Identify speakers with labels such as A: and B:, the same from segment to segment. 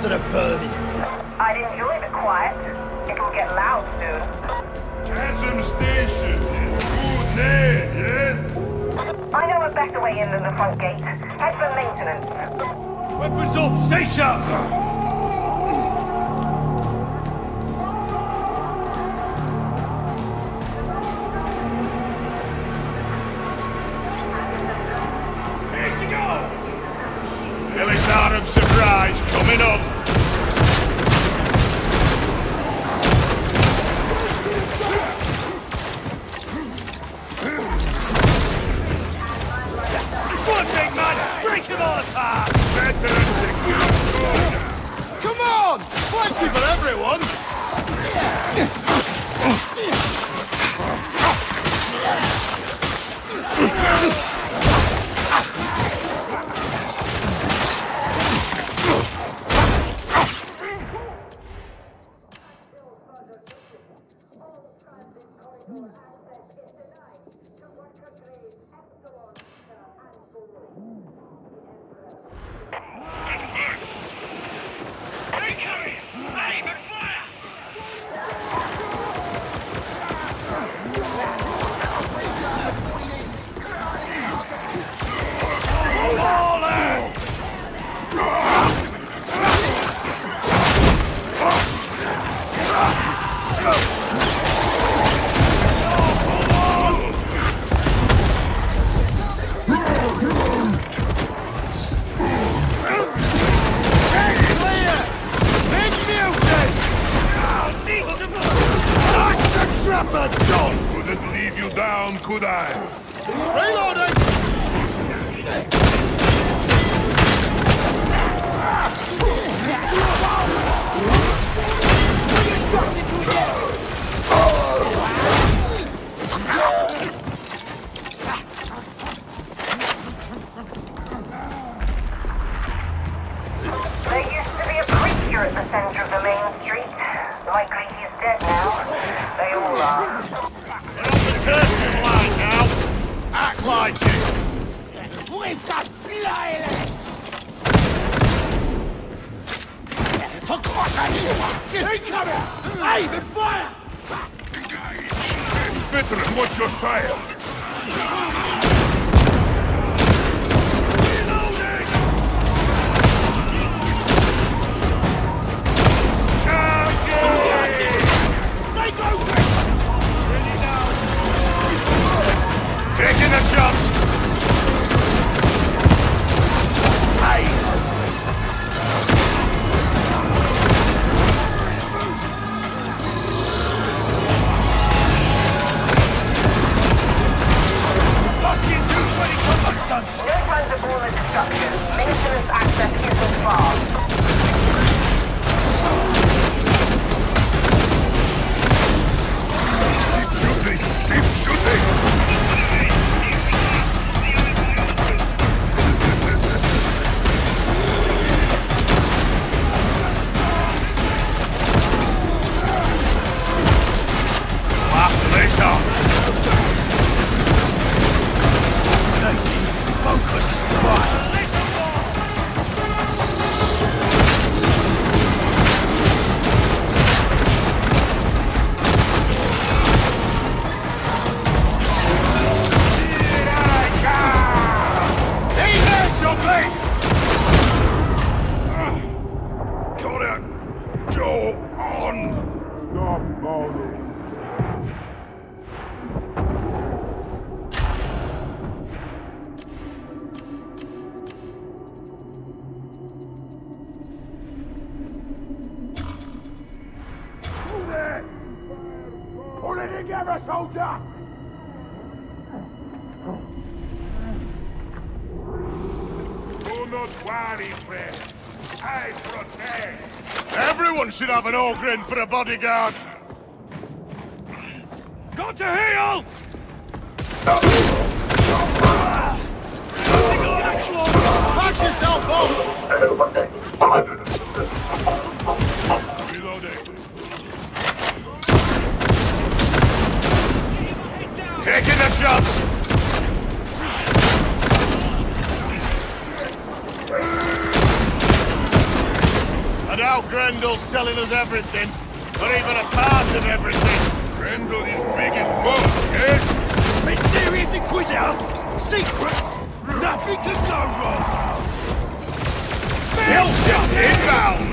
A: the rest of the vermin.
B: I'd enjoy the quiet. It'll get loud soon.
C: Chasm Station is good there, yes?
B: I know a better way in than the front gate. Head for maintenance.
A: Weapons up, station!
D: Everyone!
C: Down, could I?
D: Reloading!
B: There used to be a preacher at the center of the main street. Likely he's dead now. They all are.
C: Like it.
E: We've got loyalists! For caution! Incoming! Aim and fire!
C: Veteran, watch your fire. Ogryn for a bodyguard.
A: Got to heal!
D: Patch yourself up!
C: Reloading. Taking
D: Grendyl's telling us everything. Or even a part of everything.
C: Grendel is big as both, yes?
E: Mysterious Inquisitor! Secrets! Nothing can go wrong!
D: Belgium inbound!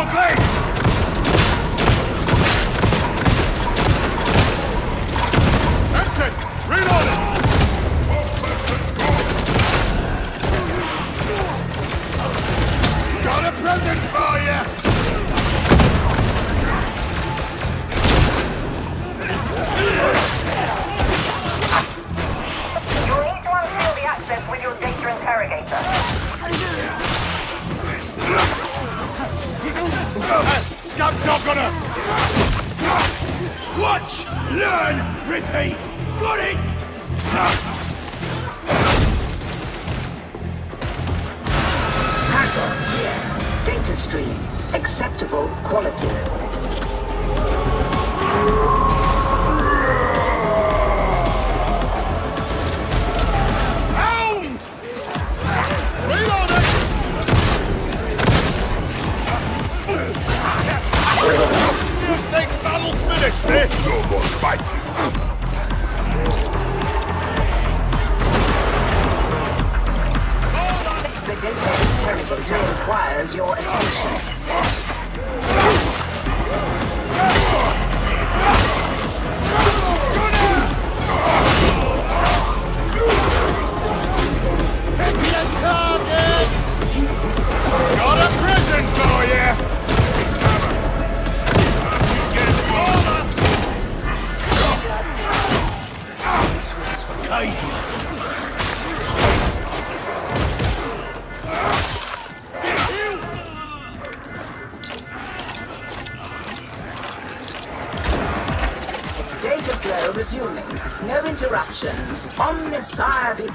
F: Don't blink!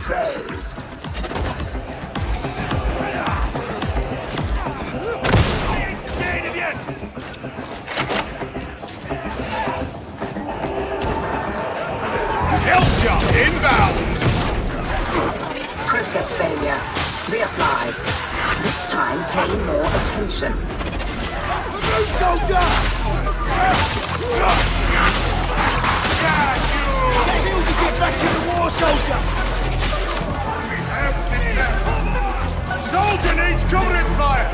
F: praised.
D: Inbound!
F: Process failure. Reapply. This time pay more attention.
E: No soldier! Yeah, you! Get back to the war, soldier!
D: soldier needs covering fire!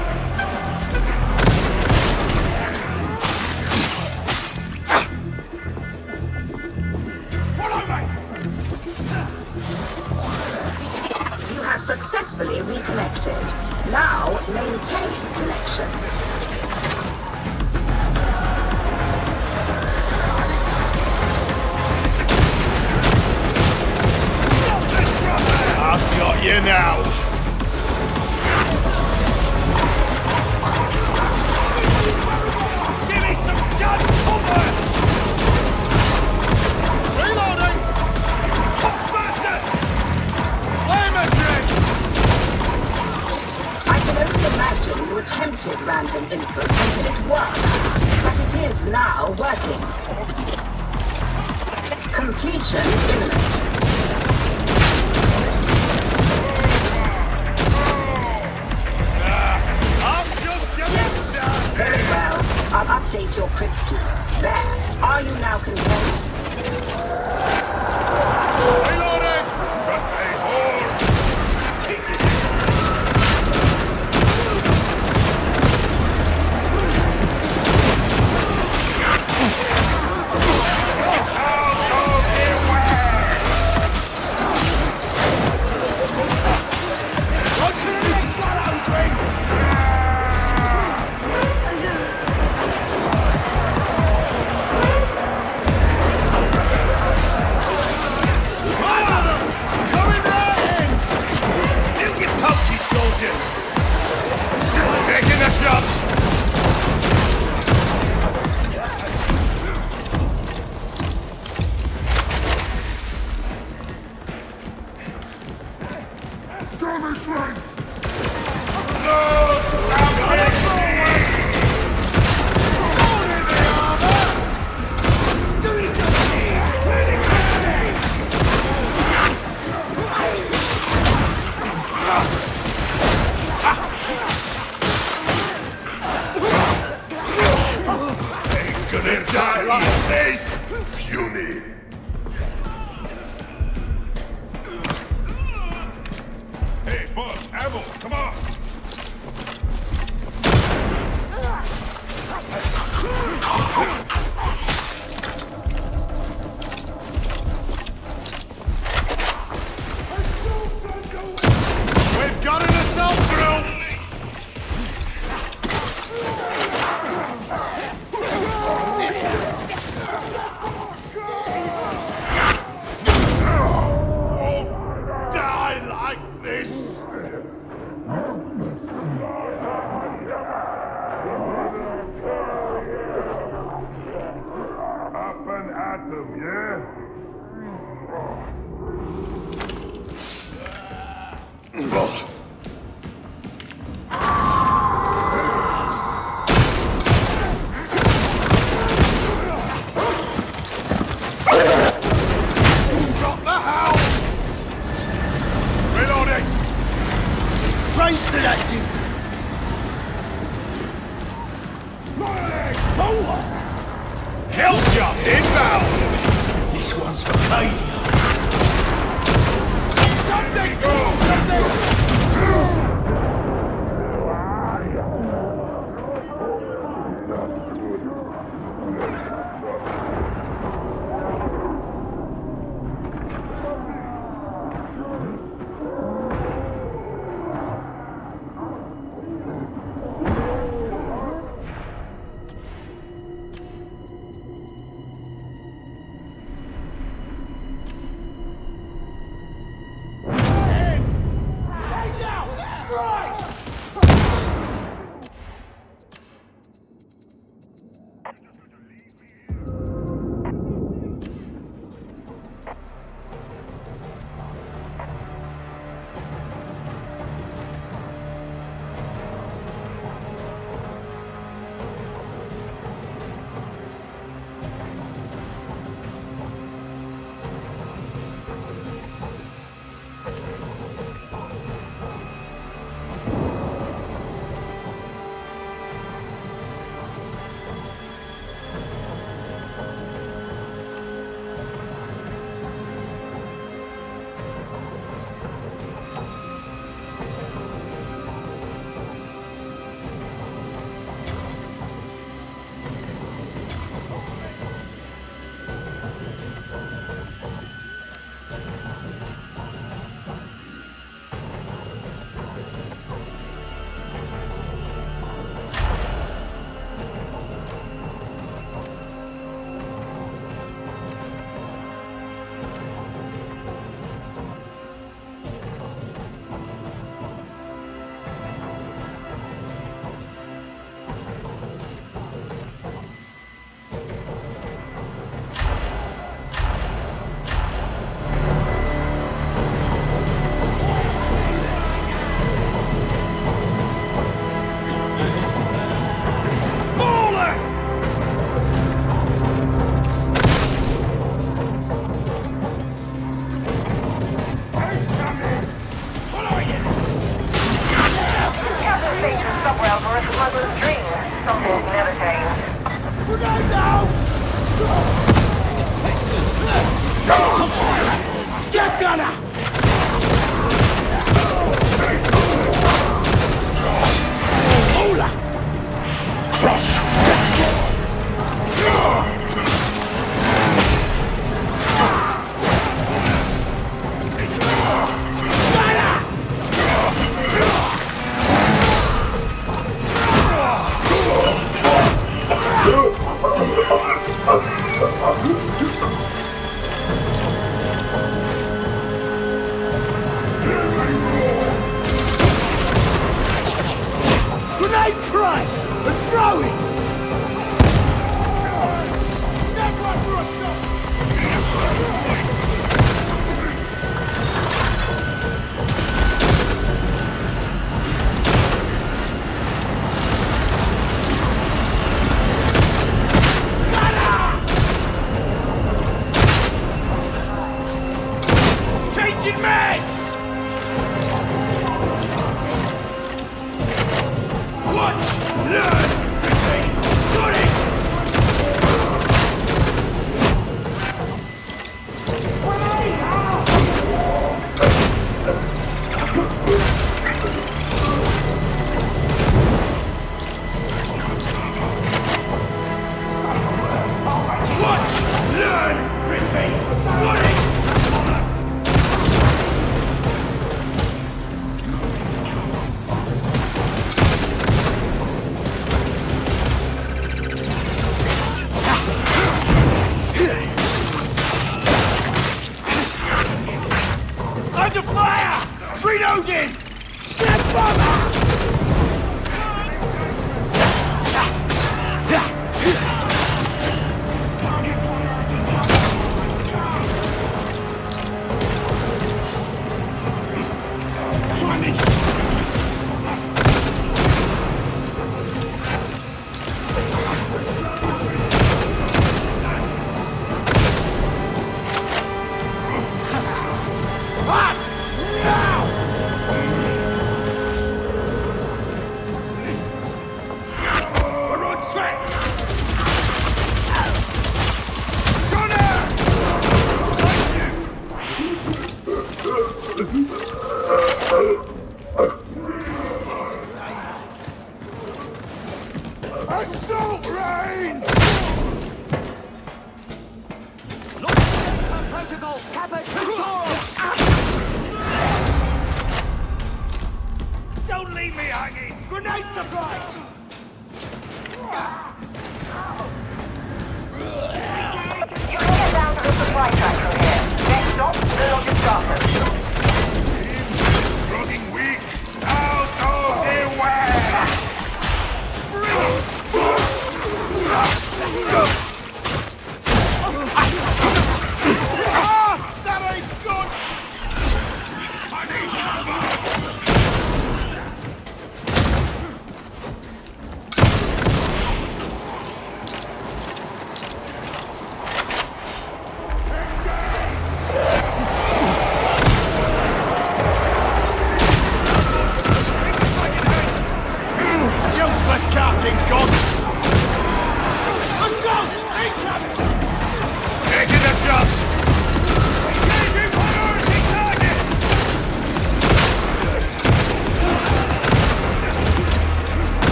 F: successfully reconnected. Now maintain connection.
D: I've got you now.
A: I can only imagine you
F: attempted random input until it worked, but it is now working. Completion imminent.
D: Yes.
F: Very well. I'll update your crypt key. There. Are you now content?
C: Hey, boss, ammo, come on!
D: We've
E: Train still active.
A: Hell shot inbound!
E: This one's for Cadia.
D: Something! Something!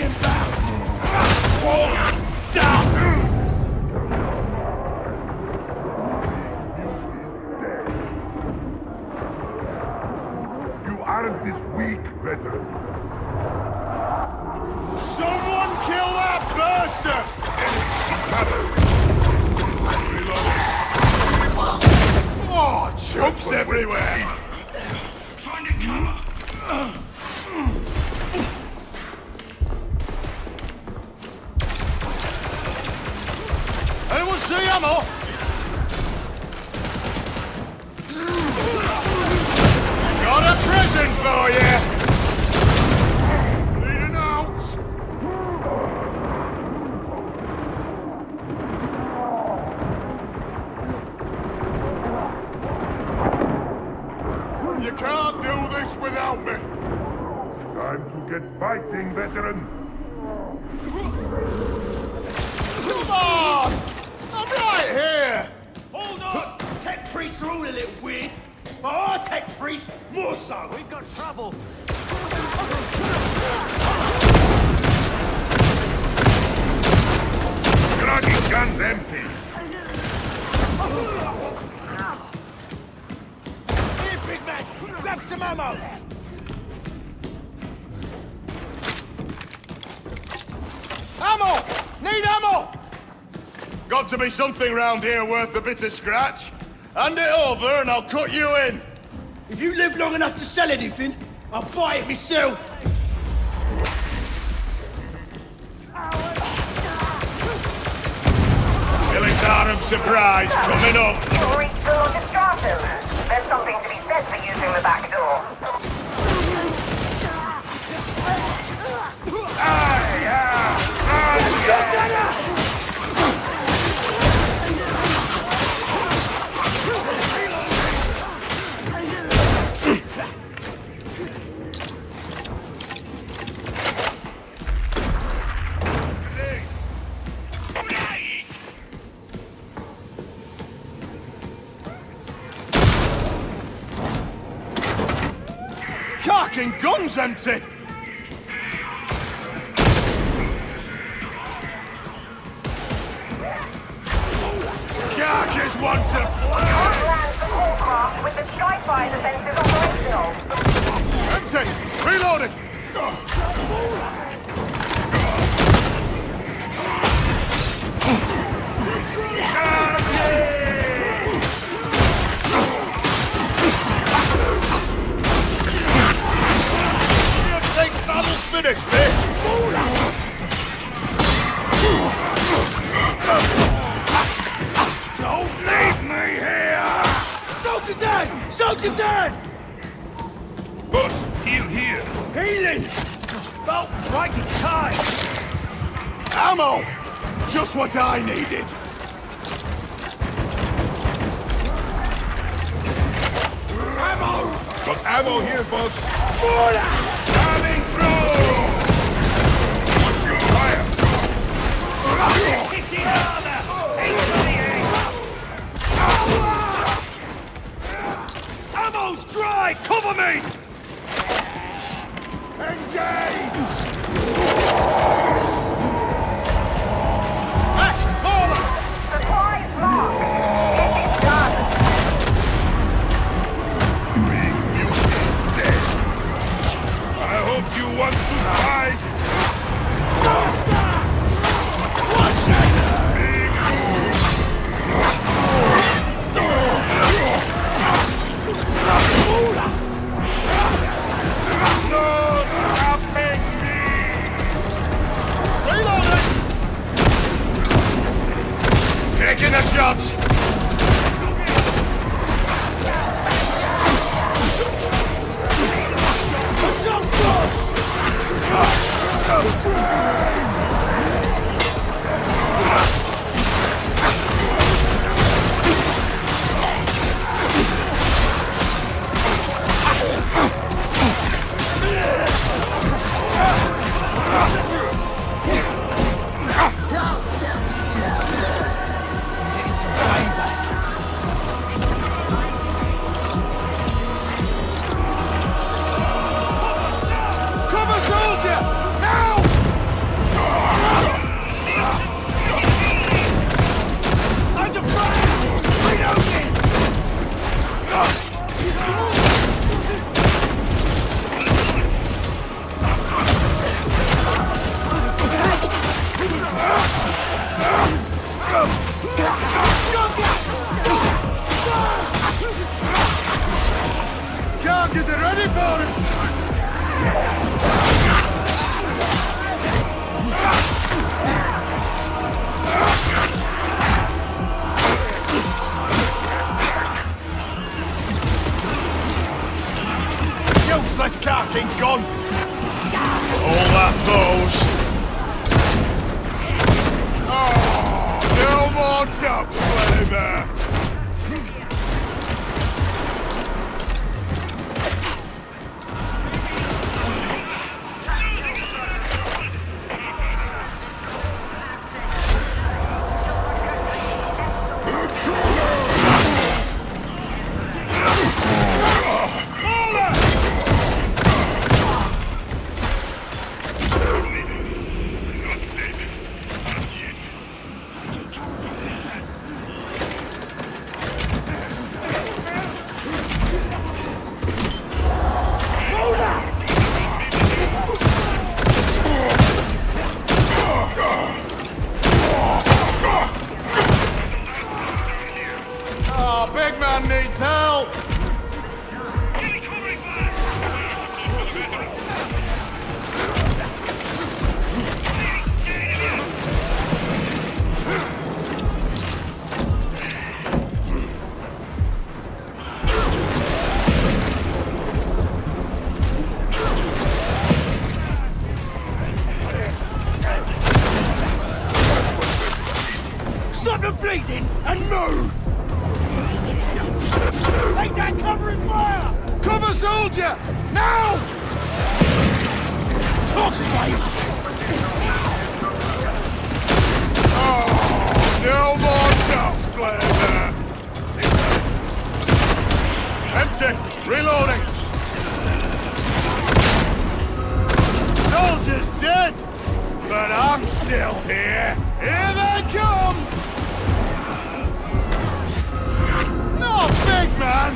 C: Inbound!
E: Our tech priests more so.
A: We've got trouble.
C: Groggy gun's empty.
E: Here, big man! Grab some ammo!
D: Ammo! Need ammo! Got to be something round here worth a bit of scratch. Hand it over and I'll cut you in.
E: If you live long enough to sell anything, I'll buy it myself.
D: Militarum surprise coming up. Gun's empty.
C: Don't leave me here!
E: Soldier down! Soldier down!
C: Boss, heal here.
E: Healing!
A: About frightened time.
D: Ammo. Just what I needed.
E: Ammo!
C: Got ammo here, boss. Coming through! Watch your fire!
A: Hitting Cover me.
D: Engage.
G: Stop the bleeding and move! Take that covering fire!
D: Cover soldier! Now!
G: Talk straight!
D: No more shots, Flavor! Empty! Reloading! Soldier's dead! But I'm still here! Here they come! Big man!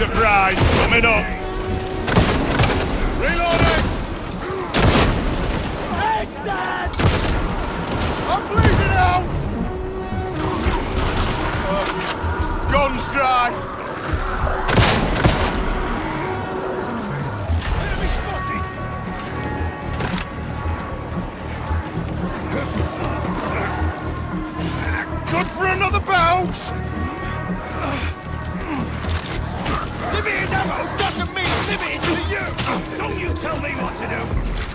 D: Surprise coming up! Reloading!
G: Dead!
D: I'm bleeding out! Uh, guns dry! Good for another bounce!
E: Limited ammo doesn't mean limited to you! Don't you tell me what to do!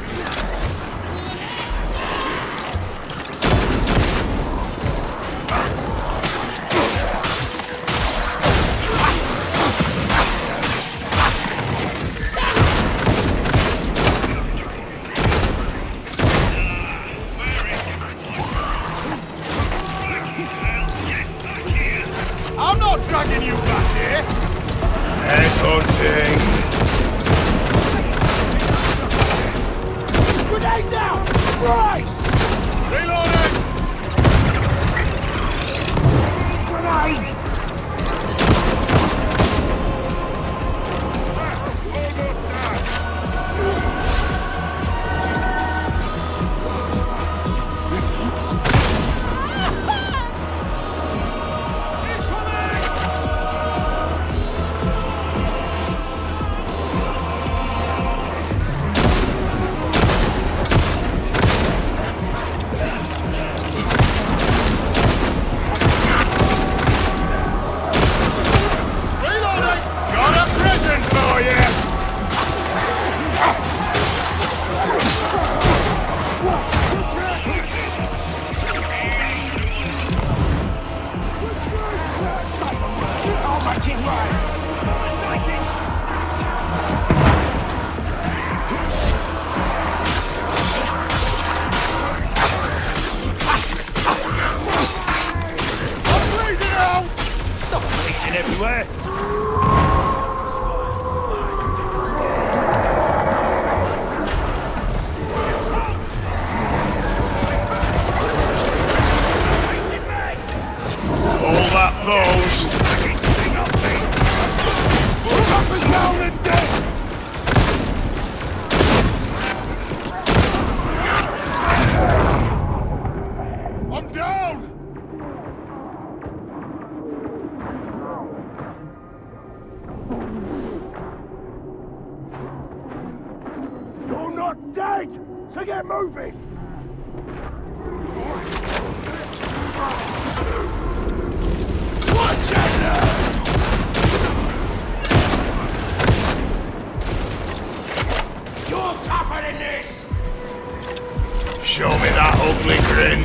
D: Show me that ugly grin!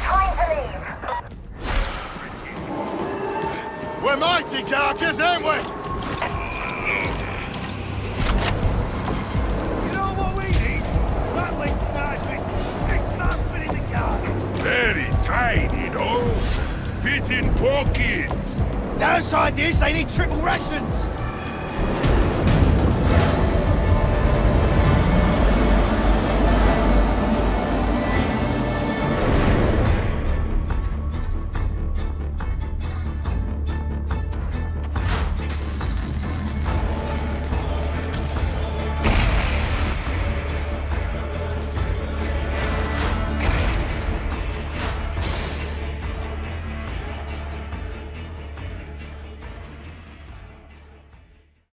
B: Time to leave.
D: We're mighty carcass, ain't we?
E: You know what we need? That link starts with six marksmen in the yard.
C: Very tight, you know. Fit in pockets.
G: Downside is they need triple rations!